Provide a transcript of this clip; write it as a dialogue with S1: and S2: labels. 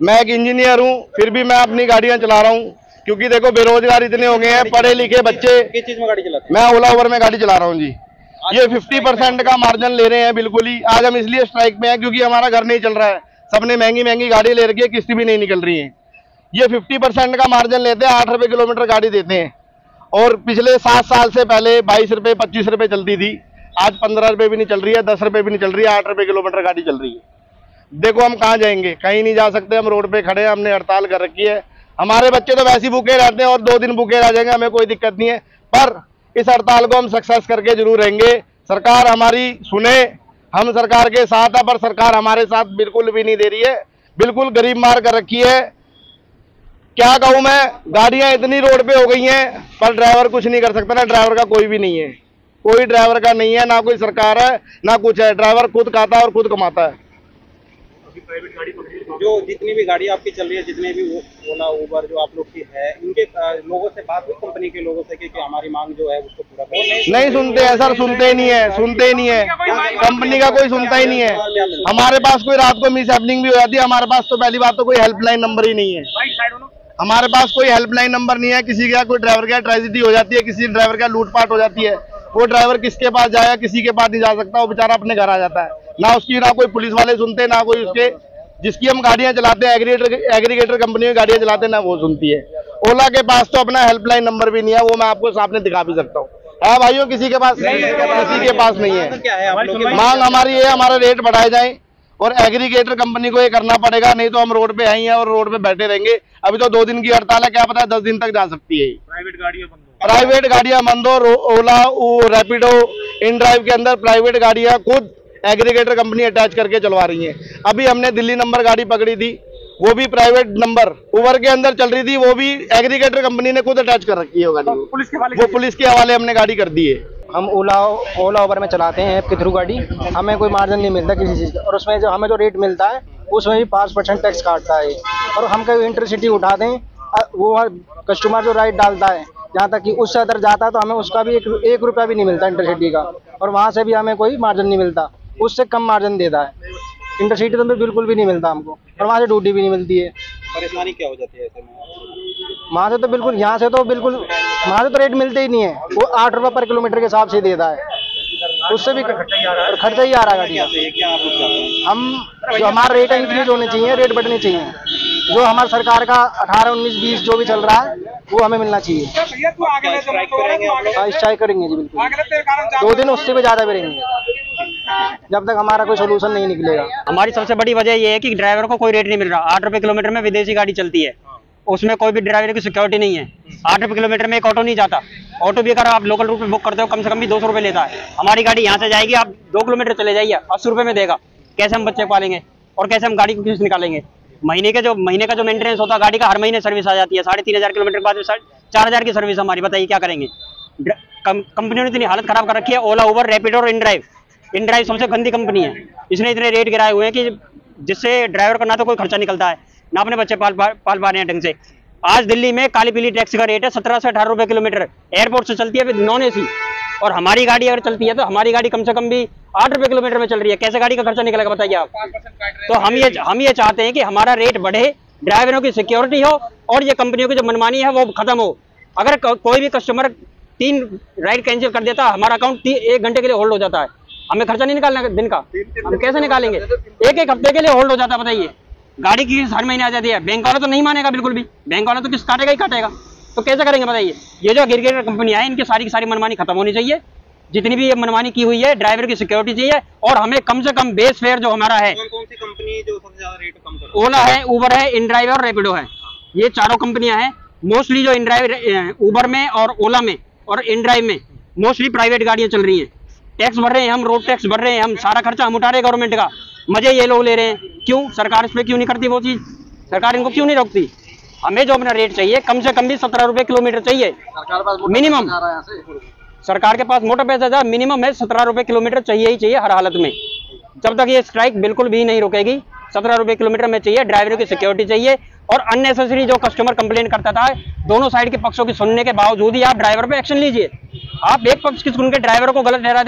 S1: मैं एक इंजीनियर हूँ फिर भी मैं अपनी गाड़ियाँ चला रहा हूँ क्योंकि देखो बेरोजगार इतने हो गए हैं पढ़े लिखे बच्चे।
S2: किस चीज़ में गाड़ी चलाते
S1: मैं ओला ओवर में गाड़ी चला रहा हूँ जी। ये फिफ्टी परसेंट का मार्जिन ले रहे हैं बिल्कुल ही। आज हम इसलिए स्ट्राइक में हैं क्योंकि हमारा घर नहीं चल रहा है। सबने महँगी महँगी गाड़ी ले रखी है किस्त भी नहीं निकल रही है। ये फिफ्टी परसेंट का मार्जिन लेते हैं आठ रुपए किलोमीटर गाड़ी देते हैं। और पिछले सात साल से पहले बाईस रुपए पच्चीस रुपए चलती थी। आज पंद्रह रुपए भी नहीं चल रही है दस रुपए भी नहीं चल रही है आठ रुपए किलोमीटर गाड़ी चल रही है। देखो हम कहाँ जाएँगे, कहीं नहीं जा सकते, हम रोड पे खड़े हैं, हमने हड़ताल कर रखी है। हमारे बच्चे तो वैसे ही भूखे रहते हैं और दो दिन भूखे रह जाएँगे, हमें कोई दिक्कत नहीं है। पर इस हड़ताल को हम सक्सेस करके ज़रूर रहेंगे। सरकार हमारी सुने, हम सरकार के साथ है, पर सरकार हमारे साथ बिल्कुल भी नहीं दे रही है। बिल्कुल गरीब मार कर रखी है। क्या कहूँ मैं, गाड़ियाँ इतनी रोड पे हो गई हैं, पर ड्राइवर कुछ नहीं कर सकता, ना ड्राइवर का कोई भी नहीं है। कोई ड्राइवर का नहीं है, ना कोई सरकार है, ना कुछ है। ड्राइवर खुद खाता है और खुद कमाता है।
S2: जो जितनी भी गाड़ी आपकी चल रही है जितने भी ओला उबर जो आप लोग की है इनके लोगों से बात हुई कंपनी के लोगों से कि, कि हमारी मांग जो है उसको पूरा करो?
S1: नहीं सुनते हैं सर सुनते ही नहीं है सुनते ही नहीं है। कंपनी का कोई सुनता ही नहीं है। हमारे पास कोई रात को मिस हैपनिंग भी हो जाती है हमारे पास तो पहली बात तो कोई हेल्पलाइन नंबर ही नहीं है। हमारे पास कोई हेल्पलाइन नंबर नहीं है किसी का कोई ड्राइवर का ट्रेजिडी हो जाती है किसी ड्राइवर का लूटपाट हो जाती है। वो ड्राइवर किसके पास जाएगा किसी के पास नहीं जा सकता वो बेचारा अपने घर आ जाता है ना उसकी ना कोई पुलिस वाले सुनते ना कोई उसके जिसकी हम गाड़ियाँ चलाते हैं एग्रीगेटर एग्रीगेटर कंपनी में गाड़ियाँ चलाते हैं ना वो सुनती है ओला के पास तो अपना हेल्पलाइन नंबर भी नहीं है वो मैं आपको सामने दिखा भी सकता हूँ है भाइयों किसी के पास किसी के पास नहीं है
S2: है
S1: मांग हमारी ये है हमारा रेट बढ़ाए जाए और एग्रीगेटर कंपनी को ये करना पड़ेगा नहीं तो हम रोड पे आई हैं और रोड पे बैठे रहेंगे। अभी तो दो दिन की हड़ताल है क्या पता है दस दिन तक जा सकती है
S2: प्राइवेट गाड़ियाँ बंद
S1: प्राइवेट गाड़ियाँ बंद हो ओला रैपिडो इन ड्राइव के अंदर प्राइवेट गाड़ियाँ खुद एग्रीगेटर कंपनी अटैच करके चलवा रही है। अभी हमने दिल्ली नंबर गाड़ी पकड़ी थी वो भी प्राइवेट नंबर उबर के अंदर चल रही थी वो भी एग्रीगेटर कंपनी ने खुद अटैच कर रखी है वो गाड़ी। पुलिस के वो पुलिस के हवाले हमने गाड़ी कर दी है।
S3: हम ओला ओला उबर में चलाते हैं ऐप के थ्रू गाड़ी। हमें कोई मार्जिन नहीं मिलता किसी चीज़ का। और उसमें जो हमें जो रेट मिलता है उसमें भी पाँच परसेंट टैक्स काटता है। और हम कभी इंटरसिटी उठा दें वो कस्टमर जो राइट डालता है जहाँ तक कि उससे अदर जाता है तो हमें उसका भी एक एक रुपया भी नहीं मिलता इंटरसिटी का। और वहाँ से भी हमें कोई मार्जिन नहीं मिलता। उससे कम मार्जिन देता है। इंटरसिटी तो हमें बिल्कुल भी नहीं मिलता हमको। और वहाँ से ड्यूटी भी नहीं मिलती है।
S2: परेशानी क्या हो जाती है ऐसे में?
S3: वहाँ से तो बिल्कुल यहाँ से तो बिल्कुल वहाँ से तो रेट मिलते ही नहीं है। वो आठ रुपये पर किलोमीटर के हिसाब से देता है। उससे भी खर्चा ही आ रहा है गाड़ी हम जो हमारा रेट इंक्रीज होने चाहिए रेट बढ़ने चाहिए। जो हमारी सरकार का अठारह, उन्नीस, बीस जो भी चल रहा है, वो हमें मिलना चाहिए।
S2: स्ट्राइक
S3: हाँ करेंगे जी, बिल्कुल। दो दिन उससे भी ज़्यादा भी रहेंगे। जब तक हमारा कोई सोल्यूशन नहीं निकलेगा।
S4: हमारी सबसे बड़ी वजह ये है कि ड्राइवर को कोई रेट नहीं मिल रहा। आठ रुपए किलोमीटर में विदेशी गाड़ी चलती है। उसमें कोई भी ड्राइवर की सिक्योरिटी नहीं है। आठ रुपये किलोमीटर में एक ऑटो नहीं जाता। ऑटो भी अगर आप लोकल रूट में बुक करते हो, कम से कम भी दो सौ रुपये लेता है। हमारी गाड़ी यहाँ से जाएगी, आप दो किलोमीटर चले जाइए, अस्सी रुपये में देगा। कैसे हम बच्चे पालेंगे और कैसे हम गाड़ी को किस्त निकालेंगे? महीने के जो, महीने का जो मेंटेनेंस होता है, गाड़ी का हर महीने सर्विस आ जाती है। साढ़े तीन हज़ार किलोमीटर के बाद चार हज़ार की सर्विस हमारी, बताइए क्या करेंगे? कंपनियों ने इतनी हालत खराब कर रखी है ओला उबर रैपिडो और इनड्राइव इनड्राइव सबसे गंदी कंपनी है। इसने इतने रेट गिराए हुए हैं कि जिससे ड्राइवर का ना तो कोई खर्चा निकलता है। ना अपने बच्चे पाल पाल पा रहे हैं ढंग से। आज दिल्ली में काली पीली टैक्सी का रेट है सत्रह से अठारह रुपए किलोमीटर। एयरपोर्ट से चलती है नॉन एसी और हमारी गाड़ी अगर चलती है तो हमारी गाड़ी कम से कम भी आठ रुपए किलोमीटर में चल रही है। कैसे गाड़ी का खर्चा निकलेगा बताइए आप? तो हम ये हम ये चाहते हैं कि हमारा रेट बढ़े, ड्राइवरों की सिक्योरिटी हो और ये कंपनियों की जो मनमानी है वो खत्म हो। अगर कोई भी कस्टमर तीन राइड कैंसिल कर देता है हमारा अकाउंट एक घंटे के लिए होल्ड हो जाता है। हमें खर्चा नहीं निकालना दिन का। हम कैसे निकालेंगे? एक एक हफ़्ते के लिए होल्ड हो जाता है, बताइए। गाड़ी की हर महीने आ जाती है। बैंक वाला तो नहीं मानेगा बिल्कुल भी। बैंक वाला तो किस काटेगा ही काटेगा। तो कैसे करेंगे बताइए? ये जो गिरगिर कंपनियाँ है इनकी सारी की सारी मनमानी खत्म होनी चाहिए। जितनी भी ये मनमानी की हुई है ड्राइवर की सिक्योरिटी चाहिए और हमें कम से कम बेस फेयर जो हमारा है
S2: कौन कौन सी कंपनी जो सबसे ज़्यादा रेट कम
S4: ओला है उबर है इनड्राइव और रेपिडो है। ये चारों कंपनियाँ हैं। मोस्टली जो इनड्राइव उबर में और ओला में और इन ड्राइव में मोस्टली प्राइवेट गाड़ियाँ चल रही हैं। टैक्स भर रहे हैं हम रोड टैक्स भर रहे हैं हम। सारा खर्चा हम उठा रहे हैं गवर्नमेंट का। मज़े ये लोग ले रहे हैं। क्यों? सरकार इस पर क्यों नहीं करती वो चीज़? सरकार इनको क्यों नहीं रोकती? हमें जो अपना रेट चाहिए कम से कम भी सत्रह रुपए किलोमीटर चाहिए। मिनिमम। सरकार के पास मोटा पैसा था मिनिमम है सत्रह रुपए किलोमीटर चाहिए ही चाहिए हर हालत में। जब तक ये स्ट्राइक बिल्कुल भी नहीं रुकेगी सत्रह रुपए किलोमीटर में चाहिए ड्राइवरों की सिक्योरिटी चाहिए और अननेसेसरी जो कस्टमर कंप्लेन करता था दोनों साइड के पक्षों की सुनने के बावजूद ही आप ड्राइवर पे एक्शन लीजिए। आप एक पक्ष की सुन के ड्राइवर को गलत ठहरा